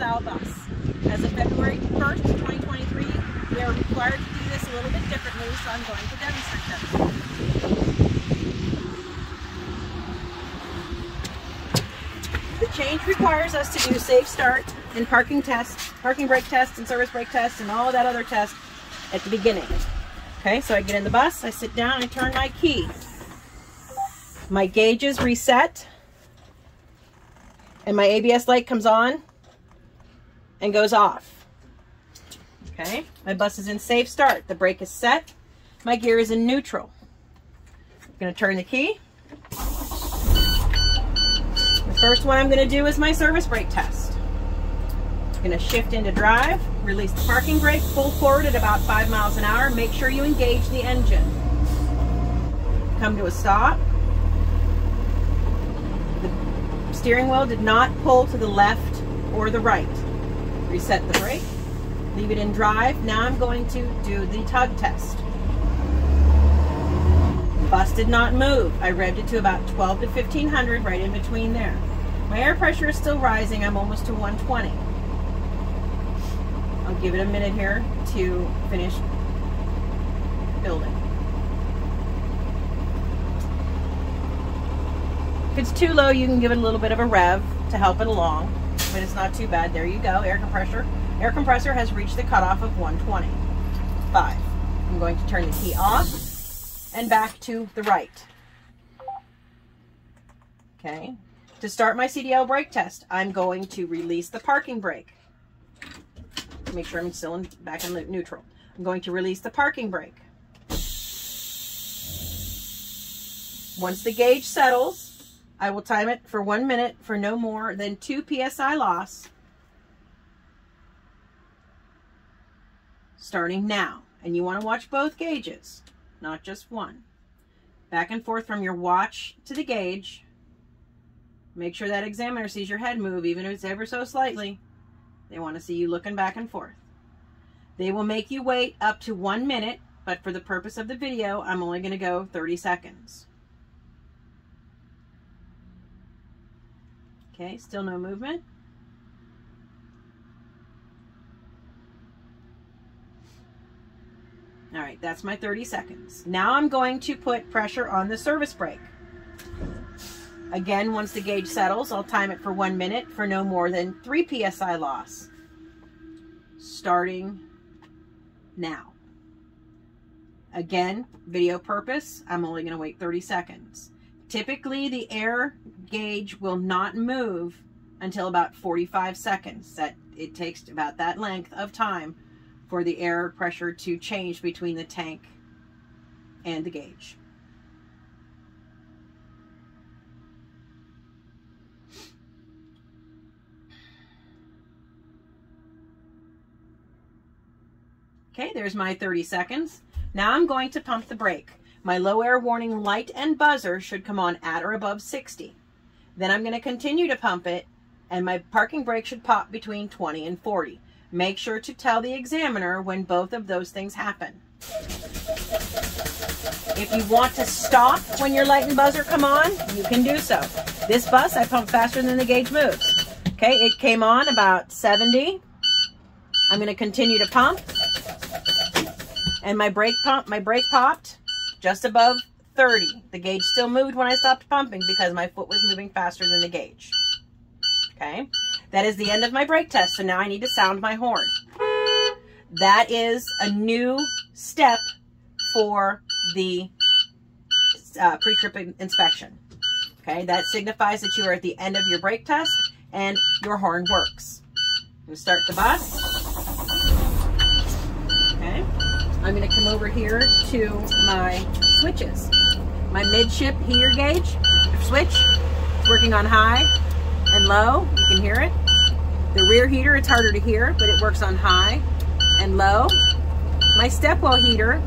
style bus. As of February 1st, 2023, we are required to do this a little bit differently, so I'm going to demonstrate that. The change requires us to do safe start and parking tests, parking brake tests and service brake tests and all of that other test at the beginning. Okay, so I get in the bus, I sit down, I turn my key. My gauges reset and my ABS light comes on and goes off. Okay, my bus is in safe start. The brake is set. My gear is in neutral. I'm gonna turn the key. The first one I'm gonna do is my service brake test. I'm gonna shift into drive, release the parking brake, pull forward at about five miles an hour. Make sure you engage the engine. Come to a stop. The steering wheel did not pull to the left or the right. Reset the brake, leave it in drive. Now I'm going to do the tug test. Bus did not move. I revved it to about 12 to 1500, right in between there. My air pressure is still rising. I'm almost to 120. I'll give it a minute here to finish building. If it's too low, you can give it a little bit of a rev to help it along, but it's not too bad. There you go, air compressor. Air compressor has reached the cutoff of 120. Five. I'm going to turn the key off and back to the right. Okay. To start my CDL brake test, I'm going to release the parking brake. Make sure I'm still in, back in neutral. I'm going to release the parking brake. Once the gauge settles, I will time it for one minute for no more than 2 psi loss. Starting now. And you want to watch both gauges not just one. Back and forth from your watch to the gauge. Make sure that examiner sees your head move, even if it's ever so slightly. They want to see you looking back and forth. They will make you wait up to one minute, but for the purpose of the video, I'm only going to go 30 seconds. Okay, still no movement. All right, that's my 30 seconds. Now I'm going to put pressure on the service brake. Again, once the gauge settles, I'll time it for one minute for no more than 3 psi loss. Starting now. Again, video purpose, I'm only going to wait 30 seconds. Typically, the air gauge will not move until about 45 seconds. That It takes about that length of time for the air pressure to change between the tank and the gauge. Okay, there's my 30 seconds. Now I'm going to pump the brake. My low air warning light and buzzer should come on at or above 60. Then I'm going to continue to pump it and my parking brake should pop between 20 and 40. Make sure to tell the examiner when both of those things happen. If you want to stop when your light and buzzer come on, you can do so. This bus, I pump faster than the gauge moves. Okay, it came on about 70. I'm going to continue to pump. And my brake pump, my brake popped just above 30. The gauge still moved when I stopped pumping because my foot was moving faster than the gauge. Okay. That is the end of my brake test, so now I need to sound my horn. That is a new step for the uh, pre-trip inspection. Okay, that signifies that you are at the end of your brake test and your horn works. I'm start the bus. Okay, I'm going to come over here to my switches. My midship heater gauge switch working on high and low. You can hear it. The rear heater, it's harder to hear, but it works on high and low. My stepwell heater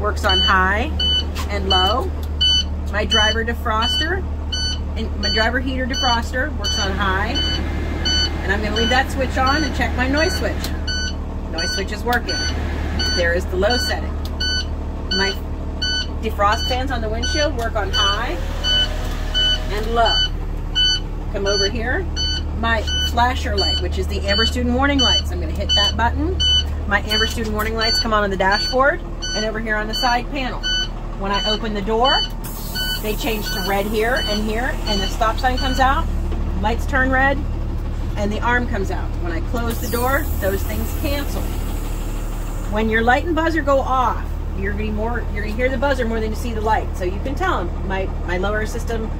works on high and low. My driver defroster, and my driver heater defroster works on high. And I'm gonna leave that switch on and check my noise switch. Noise switch is working. There is the low setting. My defrost fans on the windshield work on high and low. Come over here my flasher light, which is the Amber Student Warning Lights. I'm going to hit that button. My Amber Student Warning Lights come on on the dashboard and over here on the side panel. When I open the door, they change to red here and here, and the stop sign comes out, lights turn red, and the arm comes out. When I close the door, those things cancel. When your light and buzzer go off, you're gonna be more you're gonna hear the buzzer more than you see the light. So you can tell them my my lower system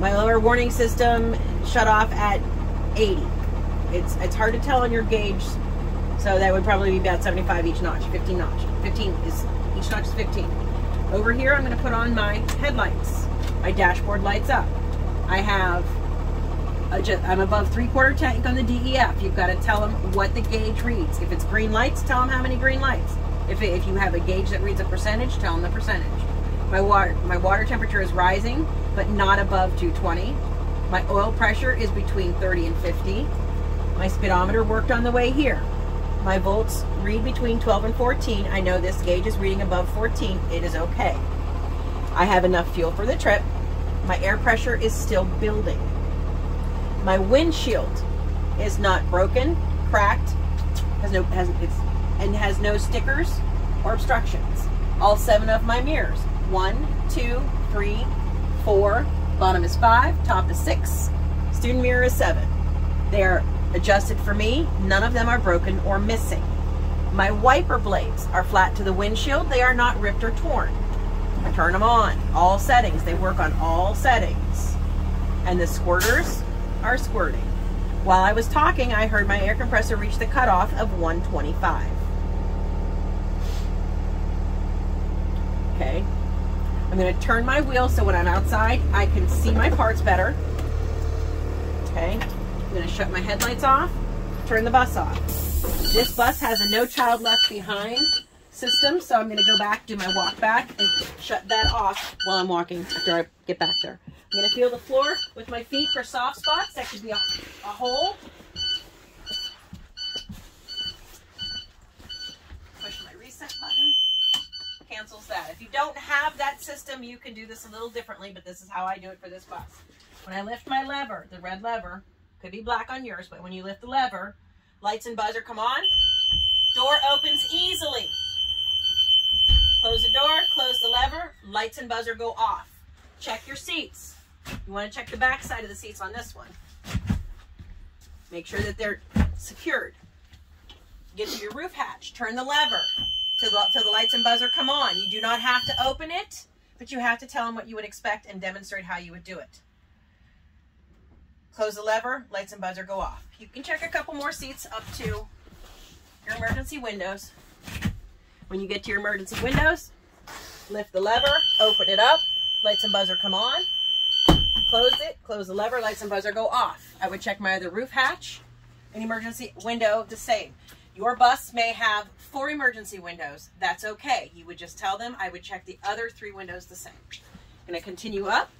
my lower warning system shut off at 80. It's it's hard to tell on your gauge. So that would probably be about 75 each notch, 15 notch. 15 is each notch is 15. Over here I'm going to put on my headlights. My dashboard lights up. I have just, I'm above three quarter tank on the DEF. You've got to tell them what the gauge reads. If it's green lights, tell them how many green lights. If, if you have a gauge that reads a percentage, tell them the percentage. My water, my water temperature is rising, but not above 220. My oil pressure is between 30 and 50. My speedometer worked on the way here. My volts read between 12 and 14. I know this gauge is reading above 14. It is okay. I have enough fuel for the trip. My air pressure is still building. My windshield is not broken, cracked, has no has it's and has no stickers or obstructions. All seven of my mirrors. One, two, three, four. Bottom is five, top is six. Student mirror is seven. They are adjusted for me. None of them are broken or missing. My wiper blades are flat to the windshield. They are not ripped or torn. I turn them on. All settings. They work on all settings. And the squirters are squirting. While I was talking, I heard my air compressor reach the cutoff of 125. Okay. I'm going to turn my wheel so when I'm outside, I can see my parts better. Okay. I'm going to shut my headlights off, turn the bus off. This bus has a no child left behind system, so I'm going to go back, do my walk back, and shut that off while I'm walking after I get back there. I'm going to feel the floor with my feet for soft spots. That could be a, a hole. Push my reset button. Cancels that. If you don't have that system, you can do this a little differently, but this is how I do it for this bus. When I lift my lever, the red lever, could be black on yours, but when you lift the lever, lights and buzzer come on. Door opens easily. Close the door, close the lever, lights and buzzer go off. Check your seats. You want to check the back side of the seats on this one. Make sure that they're secured. Get to your roof hatch. Turn the lever till the, till the lights and buzzer come on. You do not have to open it, but you have to tell them what you would expect and demonstrate how you would do it. Close the lever, lights and buzzer go off. You can check a couple more seats up to your emergency windows. When you get to your emergency windows, lift the lever, open it up, lights and buzzer come on, close it, close the lever, lights and buzzer go off. I would check my other roof hatch, an emergency window, the same. Your bus may have four emergency windows. That's okay. You would just tell them I would check the other three windows the same. To continue up.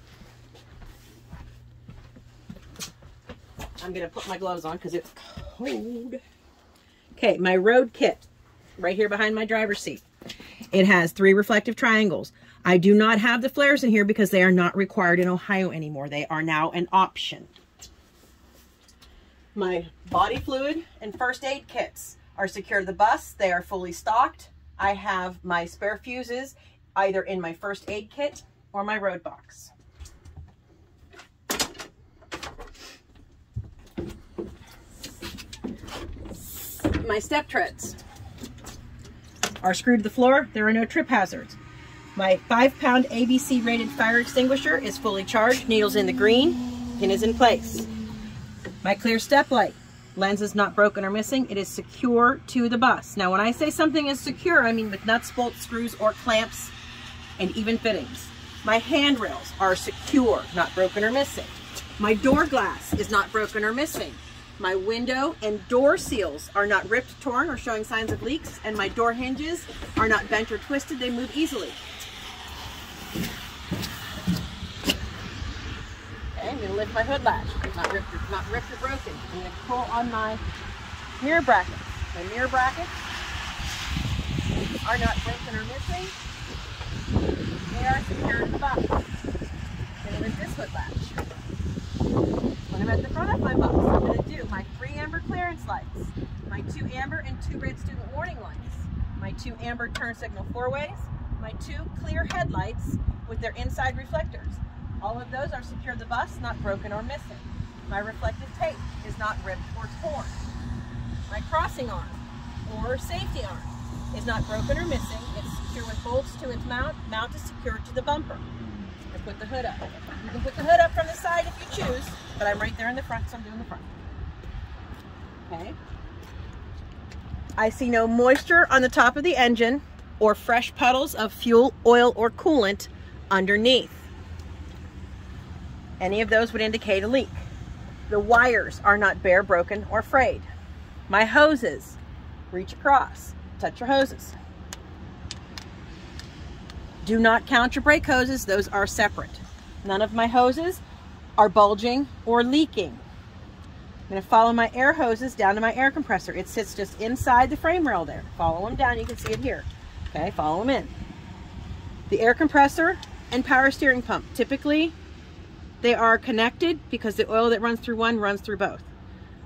I'm to put my gloves on because it's cold. Okay, my road kit right here behind my driver's seat. It has three reflective triangles. I do not have the flares in here because they are not required in Ohio anymore. They are now an option. My body fluid and first aid kits are secure to the bus. They are fully stocked. I have my spare fuses either in my first aid kit or my road box. My step treads are screwed to the floor. There are no trip hazards. My five pound ABC rated fire extinguisher is fully charged. Needles in the green. Pin is in place. My clear step light. Lens is not broken or missing. It is secure to the bus. Now when I say something is secure, I mean with nuts, bolts, screws, or clamps, and even fittings. My handrails are secure, not broken or missing. My door glass is not broken or missing. My window and door seals are not ripped, torn, or showing signs of leaks, and my door hinges are not bent or twisted. They move easily. Okay, I'm going to lift my hood latch. It's not ripped, or, not ripped or broken. I'm going to pull on my mirror bracket. My mirror brackets are not broken or missing. They are secure to the box. I'm going to lift this hood latch. When I'm at the front of my bus. I'm going to do my three amber clearance lights, my two amber and two red student warning lights, my two amber turn signal four ways, my two clear headlights with their inside reflectors. All of those are secure to the bus, not broken or missing. My reflective tape is not ripped or torn. My crossing arm or safety arm is not broken or missing. It's secure with bolts to its mount. Mount is secured to the bumper. I put the hood up. You can put the hood up from the side if you choose, but I'm right there in the front, so I'm doing the front. Okay. I see no moisture on the top of the engine or fresh puddles of fuel, oil, or coolant underneath. Any of those would indicate a leak. The wires are not bare, broken, or frayed. My hoses reach across. Touch your hoses. Do not count your brake hoses. Those are separate. None of my hoses are bulging or leaking. I'm to follow my air hoses down to my air compressor. It sits just inside the frame rail there. Follow them down. You can see it here. Okay, follow them in. The air compressor and power steering pump. Typically, they are connected because the oil that runs through one runs through both.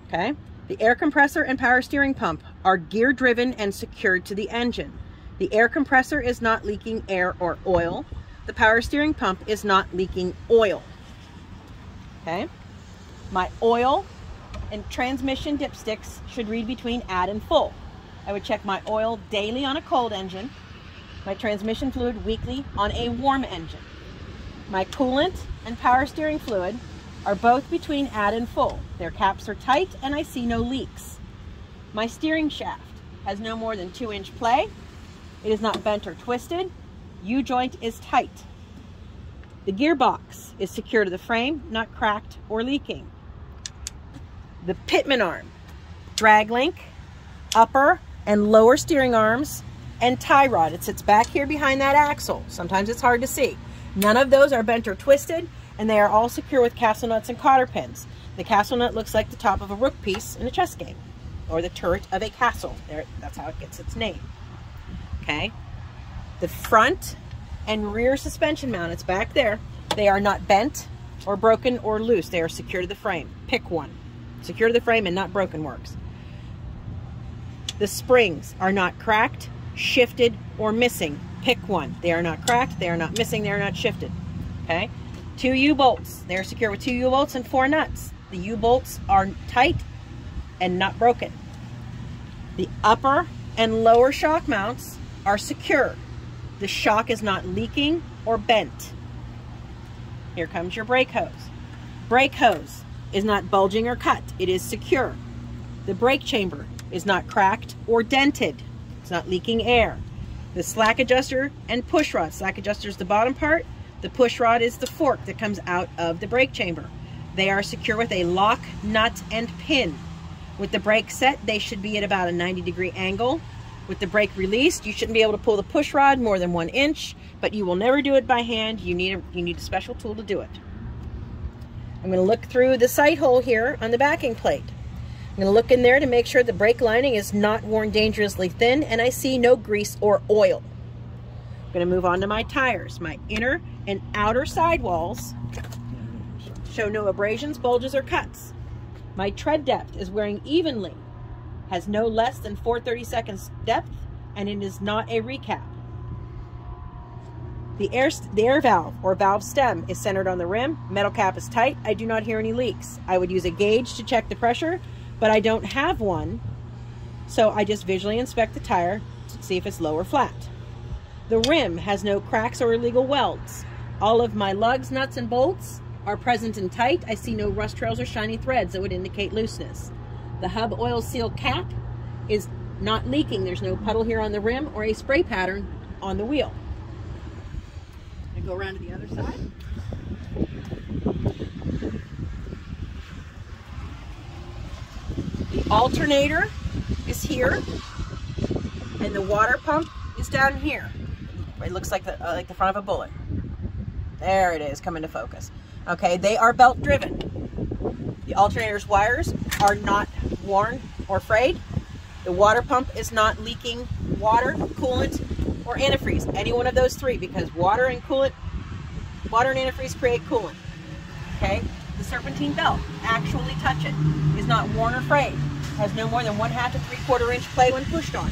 Okay, the air compressor and power steering pump are gear driven and secured to the engine. The air compressor is not leaking air or oil. The power steering pump is not leaking oil. Okay, my oil and transmission dipsticks should read between add and full. I would check my oil daily on a cold engine, my transmission fluid weekly on a warm engine. My coolant and power steering fluid are both between add and full. Their caps are tight and I see no leaks. My steering shaft has no more than two inch play. It is not bent or twisted. U-joint is tight. The gearbox is secure to the frame, not cracked or leaking. The pitman arm, drag link, upper and lower steering arms, and tie rod. It sits back here behind that axle. Sometimes it's hard to see. None of those are bent or twisted, and they are all secure with castle nuts and cotter pins. The castle nut looks like the top of a rook piece in a chess game, or the turret of a castle. There, that's how it gets its name. Okay. The front and rear suspension mount, it's back there. They are not bent or broken or loose. They are secure to the frame. Pick one. Secure to the frame and not broken works. The springs are not cracked, shifted, or missing. Pick one. They are not cracked, they are not missing, they are not shifted. Okay? Two U-bolts. They're secure with two U-bolts and four nuts. The U-bolts are tight and not broken. The upper and lower shock mounts are secure. The shock is not leaking or bent. Here comes your brake hose. Brake hose is not bulging or cut. It is secure. The brake chamber is not cracked or dented. It's not leaking air. The slack adjuster and push rod. Slack adjuster is the bottom part. The push rod is the fork that comes out of the brake chamber. They are secure with a lock, nut, and pin. With the brake set, they should be at about a 90 degree angle. With the brake released, you shouldn't be able to pull the push rod more than one inch, but you will never do it by hand. You need a, you need a special tool to do it. I'm going to look through the sight hole here on the backing plate. I'm to look in there to make sure the brake lining is not worn dangerously thin and I see no grease or oil. I'm going to move on to my tires. My inner and outer sidewalls show no abrasions, bulges, or cuts. My tread depth is wearing evenly, has no less than 430 seconds depth, and it is not a recap. The air, the air valve or valve stem is centered on the rim. Metal cap is tight. I do not hear any leaks. I would use a gauge to check the pressure but I don't have one. So I just visually inspect the tire to see if it's low or flat. The rim has no cracks or illegal welds. All of my lugs, nuts, and bolts are present and tight. I see no rust trails or shiny threads that would indicate looseness. The hub oil seal cap is not leaking. There's no puddle here on the rim or a spray pattern on the wheel. I go around to the other side. Alternator is here and the water pump is down here. It looks like the, uh, like the front of a bullet. There it is, coming to focus. Okay, they are belt driven. The alternator's wires are not worn or frayed. The water pump is not leaking water, coolant, or antifreeze. Any one of those three because water and coolant, water and antifreeze create coolant. Okay, the serpentine belt. Actually touch it. Is not worn or frayed. Has no more than one half to three quarter inch play when pushed on.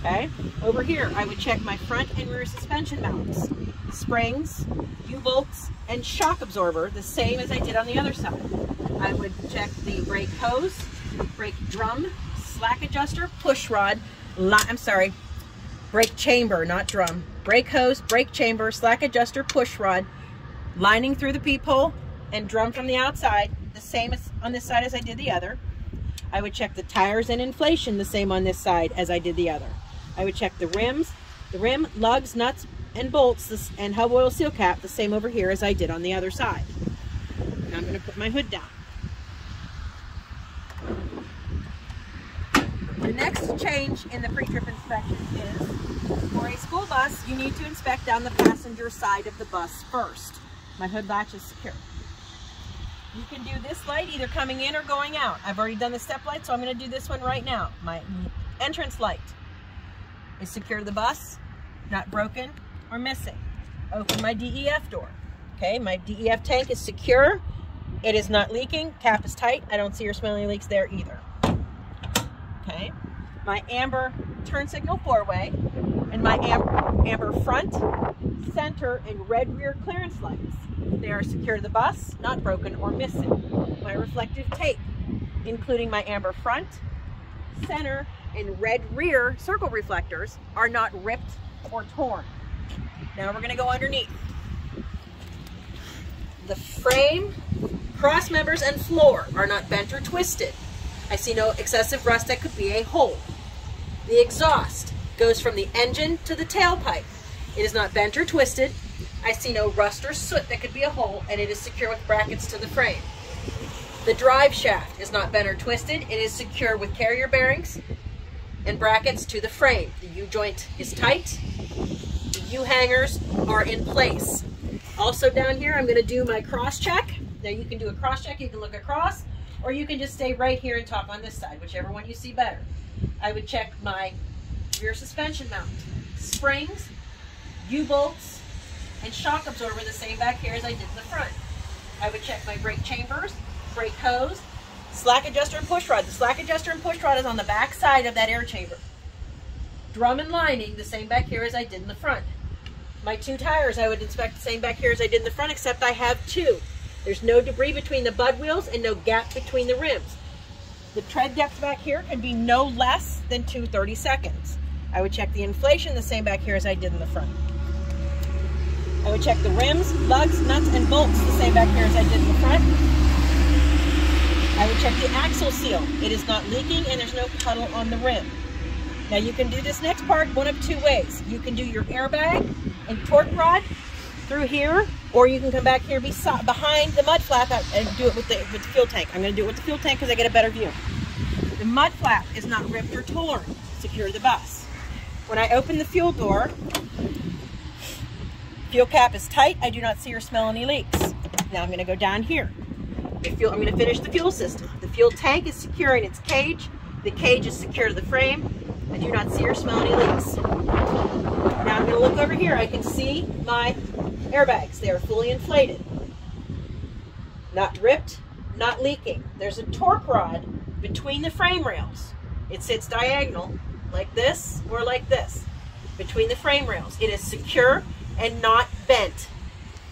Okay, over here I would check my front and rear suspension mounts, springs, U-bolts, and shock absorber the same as I did on the other side. I would check the brake hose, brake drum, slack adjuster, push rod, I'm sorry, brake chamber, not drum, brake hose, brake chamber, slack adjuster, push rod, lining through the peephole, and drum from the outside, the same as on this side as I did the other. I would check the tires and inflation the same on this side as I did the other. I would check the rims, the rim, lugs, nuts, and bolts, and hub oil seal cap the same over here as I did on the other side. Now I'm going to put my hood down. The next change in the pre-trip inspection is, for a school bus, you need to inspect down the passenger side of the bus first. My hood latch is secure. You can do this light either coming in or going out. I've already done the step light, so I'm going to do this one right now. My entrance light is secure to the bus, not broken or missing. Open my DEF door. Okay, my DEF tank is secure. It is not leaking. Cap is tight. I don't see or smell any leaks there either. Okay, my amber turn signal four-way and my amber, amber front, center, and red rear clearance lights. They are secure to the bus, not broken or missing. My reflective tape, including my amber front, center, and red rear circle reflectors are not ripped or torn. Now we're going to go underneath. The frame, cross members, and floor are not bent or twisted. I see no excessive rust that could be a hole. The exhaust goes from the engine to the tailpipe. It is not bent or twisted. I see no rust or soot that could be a hole, and it is secure with brackets to the frame. The drive shaft is not bent or twisted. It is secure with carrier bearings and brackets to the frame. The U-joint is tight. The U-hangers are in place. Also down here, I'm gonna do my cross check. Now you can do a cross check, you can look across, or you can just stay right here and talk on this side, whichever one you see better. I would check my rear suspension mount, springs, U-bolts, and shock absorber the same back here as I did in the front. I would check my brake chambers, brake hose, slack adjuster and push rod. The slack adjuster and push rod is on the back side of that air chamber. Drum and lining, the same back here as I did in the front. My two tires, I would inspect the same back here as I did in the front, except I have two. There's no debris between the bud wheels and no gap between the rims. The tread depth back here can be no less than 230 seconds. I would check the inflation the same back here as I did in the front. I would check the rims, lugs, nuts, and bolts the same back here as I did in the front. I would check the axle seal. It is not leaking and there's no puddle on the rim. Now you can do this next part one of two ways. You can do your airbag and torque rod through here, or you can come back here beside, behind the mud flap and do it with the, with the fuel tank. I'm gonna do it with the fuel tank because I get a better view. The mud flap is not ripped or torn. Secure the bus. When I open the fuel door, fuel cap is tight. I do not see or smell any leaks. Now I'm gonna go down here. Fuel, I'm going to finish the fuel system. The fuel tank is secure in its cage. The cage is secure to the frame. I do not see or smell any leaks. Now I'm going to look over here. I can see my airbags. They are fully inflated. Not ripped, not leaking. There's a torque rod between the frame rails. It sits diagonal like this or like this between the frame rails. It is secure and not bent.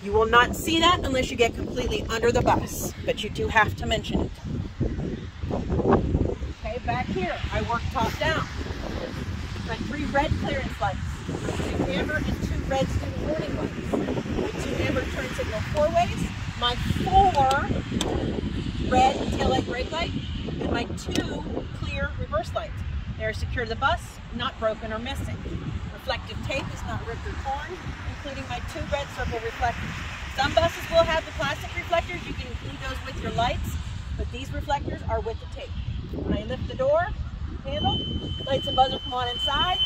You will not see that unless you get completely under the bus, but you do have to mention it. Okay, back here, I work top down. My three red clearance lights, two amber and two red student warning lights. My two amber turn signal four ways, my four red taillight brake light, and my two clear reverse. They are secure to the bus, not broken or missing. Reflective tape is not ripped or torn including my two red circle reflectors. Some buses will have the plastic reflectors. You can include those with your lights, but these reflectors are with the tape. When I lift the door handle, lights and buzzer come on inside.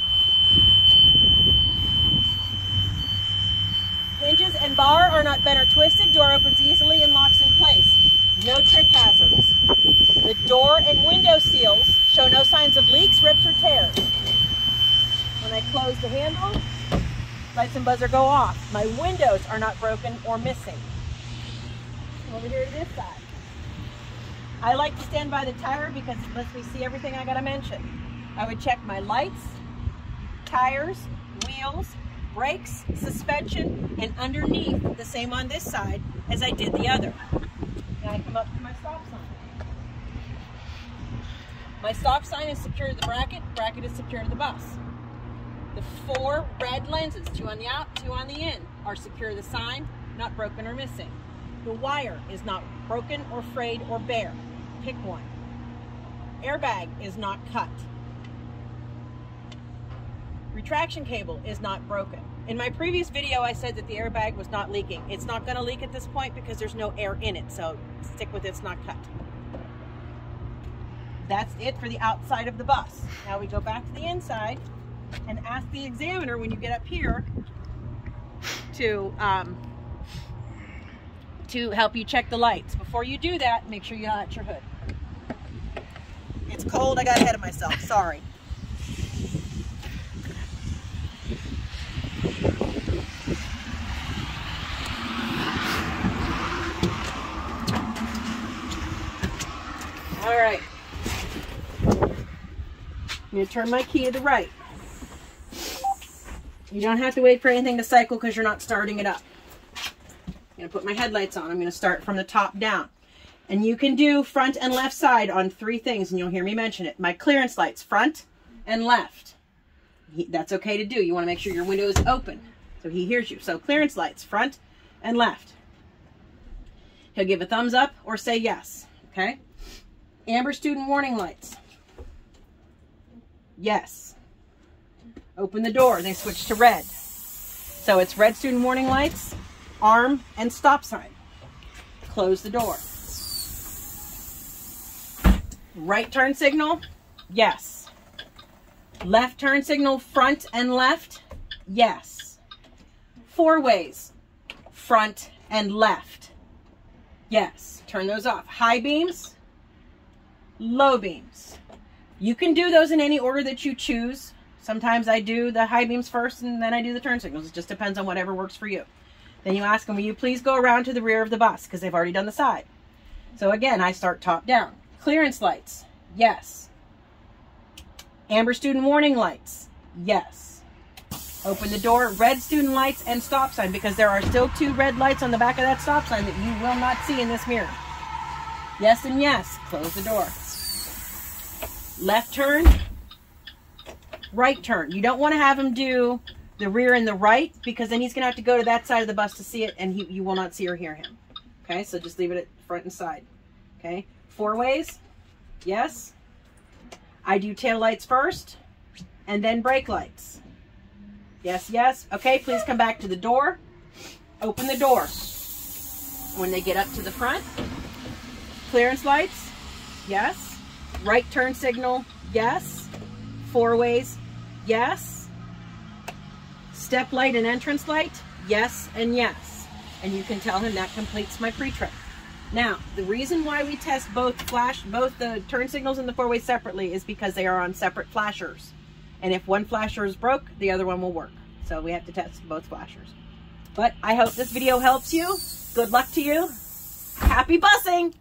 Hinges and bar are not bent or twisted. Door opens easily and locks in place. No trip hazards. The door and window seals show no signs of leaks, rips, or tears. When I close the handle, lights and buzzer go off. My windows are not broken or missing. over here to this side. I like to stand by the tire because it lets me see everything I gotta mention. I would check my lights, tires, wheels, brakes, suspension, and underneath, the same on this side as I did the other. Now I come up to my stop sign. My stop sign is secured to the bracket, bracket is secured to the bus. The four red lenses, two on the out, two on the in, are secure to the sign, not broken or missing. The wire is not broken or frayed or bare. Pick one. Airbag is not cut. Retraction cable is not broken. In my previous video, I said that the airbag was not leaking. It's not going to leak at this point because there's no air in it, so stick with it, it's not cut. That's it for the outside of the bus. Now we go back to the inside and ask the examiner when you get up here to um, to help you check the lights. Before you do that, make sure you latch your hood. It's cold, I got ahead of myself, sorry. All right. I'm going to turn my key to the right. You don't have to wait for anything to cycle because you're not starting it up. I'm going to put my headlights on. I'm going to start from the top down. And you can do front and left side on three things, and you'll hear me mention it. My clearance lights, front and left. That's okay to do. You want to make sure your window is open so he hears you. So clearance lights, front and left. He'll give a thumbs up or say yes, okay? Amber student warning lights. Yes. Open the door, they switch to red. So it's red student warning lights, arm, and stop sign. Close the door. Right turn signal, yes. Left turn signal, front and left, yes. Four ways, front and left, yes. Turn those off. High beams, low beams. You can do those in any order that you choose. Sometimes I do the high beams first and then I do the turn signals. It just depends on whatever works for you. Then you ask them, will you please go around to the rear of the bus? Because they've already done the side. So again, I start top down. Clearance lights, yes. Amber student warning lights, yes. Open the door, red student lights and stop sign because there are still two red lights on the back of that stop sign that you will not see in this mirror. Yes and yes, close the door. Left turn, right turn. You don't want to have him do the rear and the right because then he's going to have to go to that side of the bus to see it and he, you will not see or hear him. Okay, so just leave it at front and side. Okay, four ways. Yes. I do tail lights first and then brake lights. Yes, yes. Okay, please come back to the door. Open the door. When they get up to the front, clearance lights. Yes. Right turn signal. Yes four ways, yes. Step light and entrance light, yes and yes. And you can tell him that completes my pre-trip. Now, the reason why we test both flash, both the turn signals and the four ways separately is because they are on separate flashers. And if one flasher is broke, the other one will work. So we have to test both flashers. But I hope this video helps you. Good luck to you. Happy busing!